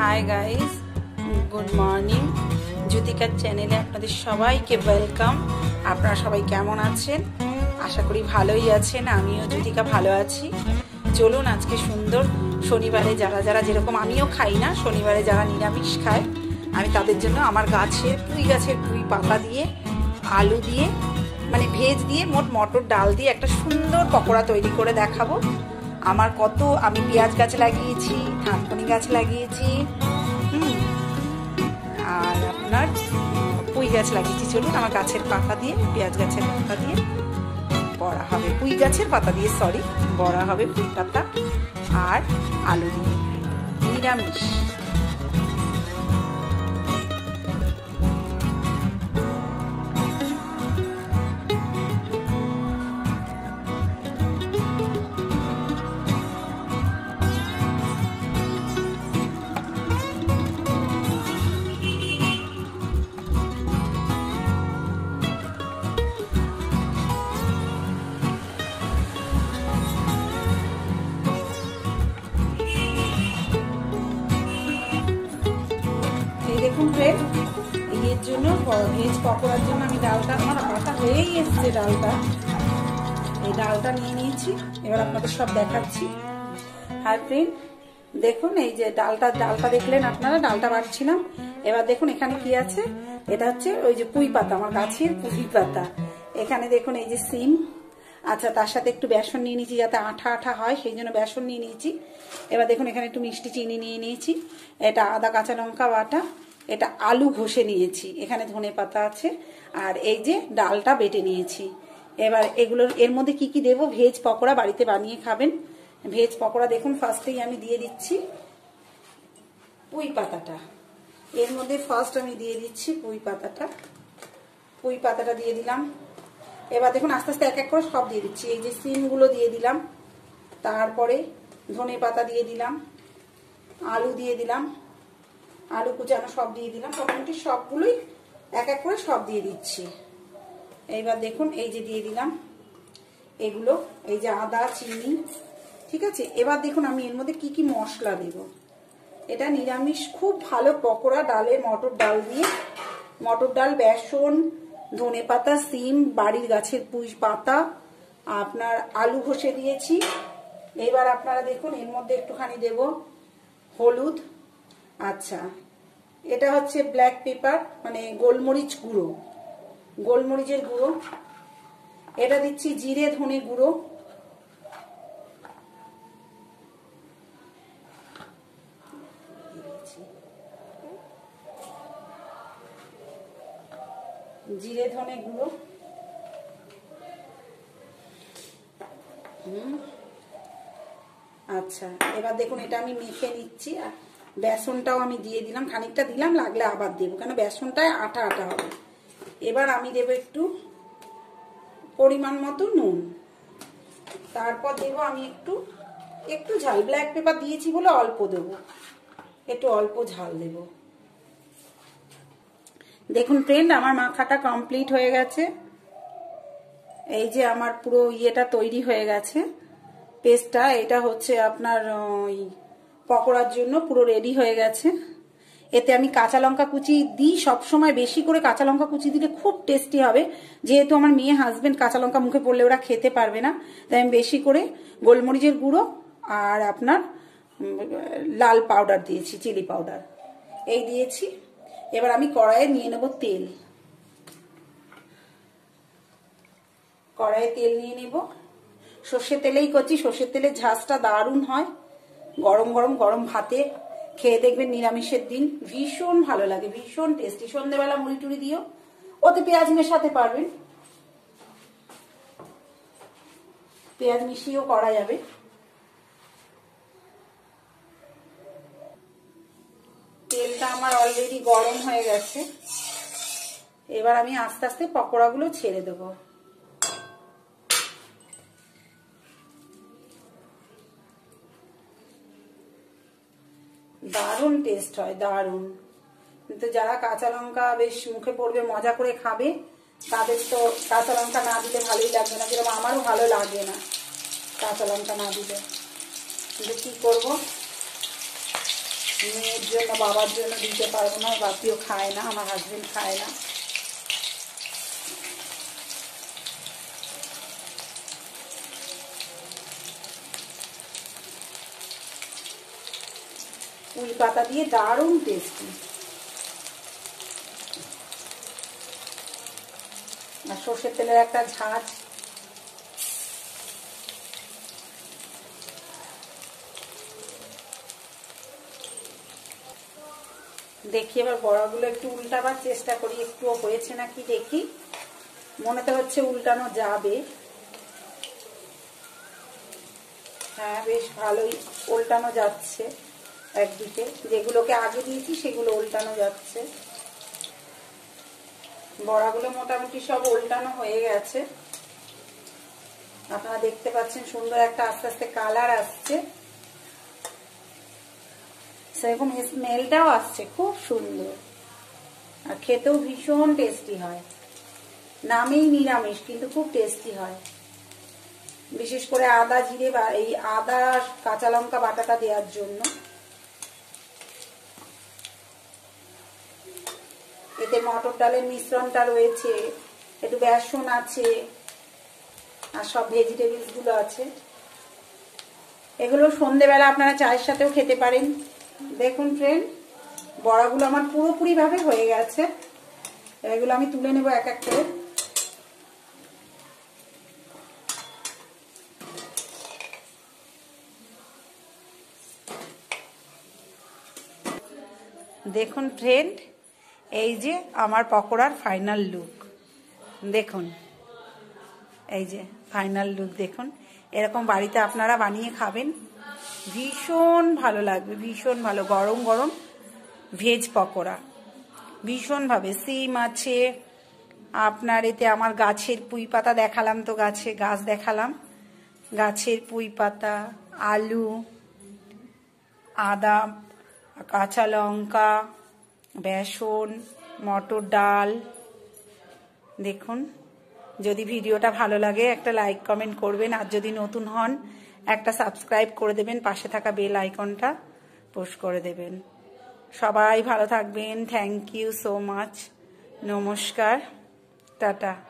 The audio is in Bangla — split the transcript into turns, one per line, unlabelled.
হাই গাইস গুড মর্নিং জ্যোতিকার চ্যানেলে আপনাদের সবাইকে ওয়েলকাম আপনারা সবাই কেমন আছেন? আশা করি ভালোই আছেন। আমিও জ্যোতিকা ভালো আছি। চলুন আজকে সুন্দর শনিবারে যারা যারা যেরকম আমিও খাই না, শনিবারে যারা নিরামিষ খায়, আমি তাদের জন্য আমার গাছের, পুঁই গাছের পুঁই পাতা দিয়ে, আলু দিয়ে মানে ভেজ দিয়ে মোট মটর ডাল দিয়ে একটা সুন্দর পকোড়া তৈরি করে দেখাবো। আমার কত, আমি পেঁয়াজ গাছ লাগিয়েছি গাছ লাগিয়েছি। আর আপনার পুঁই গাছ লাগিয়েছি। চলুন আমার গাছের পাতা দিয়ে, পেঁয়াজ গাছের পাতা দিয়ে, বড়া হবে। পুঁই গাছের পাতা দিয়ে সরি বড়া হবে পুঁই পাতা আর আলু দিয়ে। নিরামিষ। ভেজ পকোড়ার জন্য আমি ডালটা, আমার বাটা হয়েই এসছে ডালটা। এই ডালটা নিয়ে নিয়েছি, এবার আপনাদের সব দেখাচ্ছি। হাই ফ্রেন্ড দেখুন এই যে ডালটা ডালটা দেখলেন আপনারা? ডালটা বাড়ছিলাম এবার দেখুন এখানে কি আছে? এটা হচ্ছে ওই যে পুঁই পাতা, আমার গাছের পুঁই পাতা। এখানে দেখুন এই যে সিম। আচ্ছা তার সাথে একটু বেসন নিয়ে নিয়েছি যাতে আঠা আঠা হয়, সেই জন্য বেসন নিয়ে নিয়েছি। এবার দেখুন এখানে একটু মিষ্টি চিনি নিয়ে নিয়েছি। এটা আদা, কাঁচা লঙ্কা, বাটা। এটা আলু ঘষে নিয়েছি। এখানে ধনে পাতা আছে, আর এই যে ডালটা বেটে নিয়েছি। এবার এগুলোর, এর মধ্যে কি কি দেবো? ভেজ পকোড়া বাড়িতে বানিয়ে খাবেন। ভেজ পকোড়া দেখুন ফার্স্টেই আমি দিয়ে দিচ্ছি পুঁই পাতাটা। এর মধ্যে ফার্স্ট আমি দিয়ে দিচ্ছি পুঁই পাতাটা। পুঁই পাতাটা দিয়ে দিলাম। এবার দেখুন, আস্তে আস্তে এক এক করে সব দিয়ে দিচ্ছি। এই যে সিমগুলো দিয়ে দিলাম। তারপরে ধনে পাতা দিয়ে দিলাম। আলু দিয়ে দিলাম। আলু কুচানো সব দিয়ে দিলাম। মোটামুটি সবগুলোই এক এক করে সব দিয়ে দিচ্ছি। এইবার দেখুন, এই যে দিয়ে দিলাম এগুলো, এই যে আদা, চিনি, ঠিক আছে? এবার দেখুন, আমি এর মধ্যে কি কি মশলা দেব। এটা নিরামিষ, খুব ভালো পকোড়া, ডালের মটর ডাল দিয়ে। মটর ডাল, বেসন, ধনে পাতা, সিম, বাড়ির গাছের পুঁই পাতা, আপনার আলু ঘষে দিয়েছি। এবার আপনারা দেখুন, এর মধ্যে একটুখানি দেব হলুদ আচ্ছা। এটা হচ্ছে ব্ল্যাক পেপার মানে গোলমরিচ গুঁড়ো। গোলমরিচের গুঁড়ো। এটা দিচ্ছি জিরে, ধনে গুঁড়ো। জিরে, ধনে গুঁড়ো। আচ্ছা এবার দেখুন, এটা আমি মেখে নিচ্ছি। আর বেসনটাও আমি দিয়ে দিলাম, খানিকটা দিলাম, লাগলে আবার দেবো, কেন বেসনটায় আটা আটা হবে। এবার আমি দেবো একটু পরিমাণ মতো নুন। তারপর দেবো আমি একটু একটু ঝাল ব্ল্যাক পেপার দিয়েছি বলে অল্প দেবো। একটু অল্প ঝাল দেব। দেখুন ফ্রেন্ড আমার মাখাটা কমপ্লিট হয়ে গেছে। এই যে আমার পুরো ইয়েটা তৈরি হয়ে গেছে। পেস্টটা এটা হচ্ছে আপনার, ওই পকোড়ার জন্য পুরো রেডি হয়ে গেছে। এতে আমি কাঁচা লঙ্কা কুচি দিই, সবসময় বেশি করে কাঁচা লঙ্কা কুচি দিলে খুব টেস্টি হবে। যেহেতু আমার মেয়ে হাজবেন্ড কাঁচা লঙ্কা মুখে পড়লে ওরা খেতে পারবে না। তাই আমি বেশি করে গোলমরিচের গুঁড়ো আর আপনার লাল পাউডার দিয়েছি চিলি পাউডার এই দিয়েছি। এবার আমি কড়াইয়ে নিয়ে নেব তেল। কড়াইয়ে তেল নিয়ে নেব। সর্ষের তেলেই করছি। সর্ষের তেলের ঝাঁজটা দারুণ হয়। গরম গরম গরম ভাতে খেয়ে দেখবেন নিরামিষের দিন। ভীষণ ভালো লাগে, ভীষণ টেস্টি সন্ধ্যেবেলা মুড়ি টুড়ি দিও, ওতে পেঁয়াজ মেশাতে পারবেন। পেঁয়াজ মিশিয়েও করা যাবে। তেলটা আমার অলরেডি গরম হয়ে গেছে। এবার আমি আস্তে আস্তে পকোড়াগুলো ছেড়ে দেবো। দারুণ টেস্ট হয়, দারুণ। কিন্তু যারা কাঁচা লঙ্কা বেশ মুখে পড়বে, মজা করে খাবে, তাদের তো কাঁচা লঙ্কা না দিলে ভালোই লাগবে না। যেরকম আমারও ভালো লাগে না কাঁচা লঙ্কা না দিলে। কিন্তু কী করব? মেয়ের জন্য, বাবার জন্য দিতে পারব না, বাপিও খায় না, আমার হাজবেন্ড খায় না। পুঁই পাতা দিয়ে দারুণ টেস্টি আর সর্ষের তেলের একটা ঝাঁজ। দেখি এবার বড়াগুলো একটু উল্টাবার চেষ্টা করি, একটুও হয়েছে নাকি দেখি। মনে তো হচ্ছে উল্টানো যাবে। হ্যাঁ বেশ ভালোই উল্টানো যাচ্ছে। একদিকে যেগুলোকে আগে দিয়েছি, সেগুলো উল্টানো যাচ্ছে। বড়াগুলো মোটামুটি সব উল্টানো হয়ে গেছে। আপনারা দেখতে পাচ্ছেন সুন্দর একটা আস্তে আস্তে কালার আসছে। সেরকম স্মেলটাও আসছে, খুব সুন্দর। আর খেতেও ভীষণ টেস্টি হয়। নামেই নিরামিষ, কিন্তু খুব টেস্টি হয়। বিশেষ করে আদা, জিরে বা এই আদা কাঁচা লঙ্কা বাটাটা দেওয়ার জন্য। এতে মটর ডালের মিশ্রণটা রয়েছে, একটু বেসন আছে, আর সব ভেজিটেবলসগুলো আছে। এগুলো সন্ধেবেলা আপনারা চায়ের সাথেও খেতে পারেন। দেখুন ফ্রেন্ড বড়াগুলো আমার পুরোপুরি ভাবে হয়ে গেছে। এগুলো আমি তুলে নেব এক এক করে। দেখুন ফ্রেন্ড এই যে আমার পকোড়ার ফাইনাল লুক দেখুন। এই যে ফাইনাল লুক দেখুন। এরকম বাড়িতে আপনারা বানিয়ে খাবেন। ভীষণ ভালো লাগবে, ভীষণ ভালো। গরম গরম ভেজ পকোড়া। ভীষণভাবে সিম আছে। আপনার এতে আমার গাছের পুঁই পাতা দেখালাম তো গাছে, গাছ দেখালাম। গাছের পুঁই পাতা, আলু, আদা, কাঁচা লঙ্কা বেসন, মটর ডাল। দেখুন, যদি ভিডিওটা ভালো লাগে, একটা লাইক কমেন্ট করবেন। আর যদি নতুন হন, একটা সাবস্ক্রাইব করে দেবেন। পাশে থাকা বেল আইকনটা পোস্ট করে দেবেন। সবাই ভালো থাকবেন। থ্যাংক ইউ সো মাচ নমস্কার। টাটা।